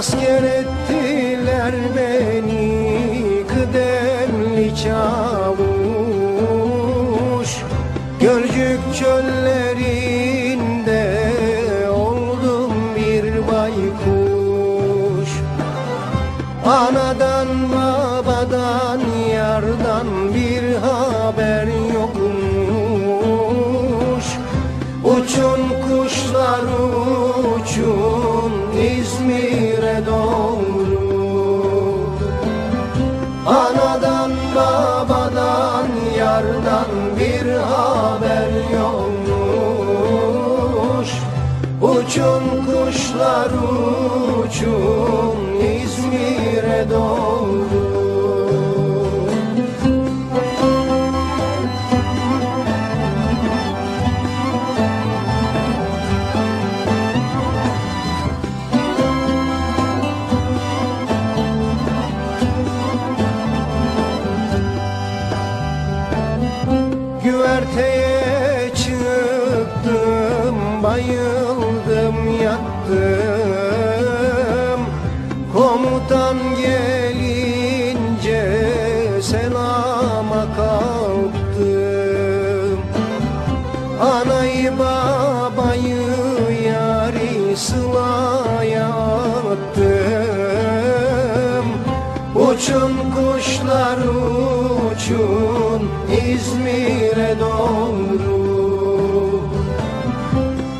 Asker ettiler beni kıdemli çavuş. Gölcük çöllerinde oldum bir baykuş. Anadan İzmir'e doğru. Anadan babadan yardan bir haber yokmuş. Uçun kuşlar uçun Güverteye çıktım bayıldım yattım. Komutan gelince selama kalktım. Anayı babayı yari sılaya attım. Uçun kuşlar uçun İzmir'e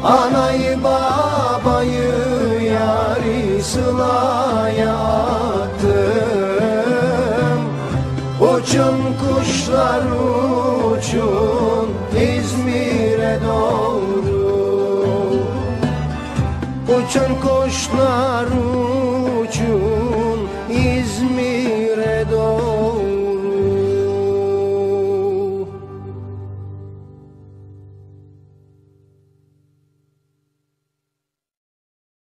Anayı babayı yari sılaya attım. Uçun kuşlar uçun İzmir'e doğru. Uçun kuşlar uçun İzmir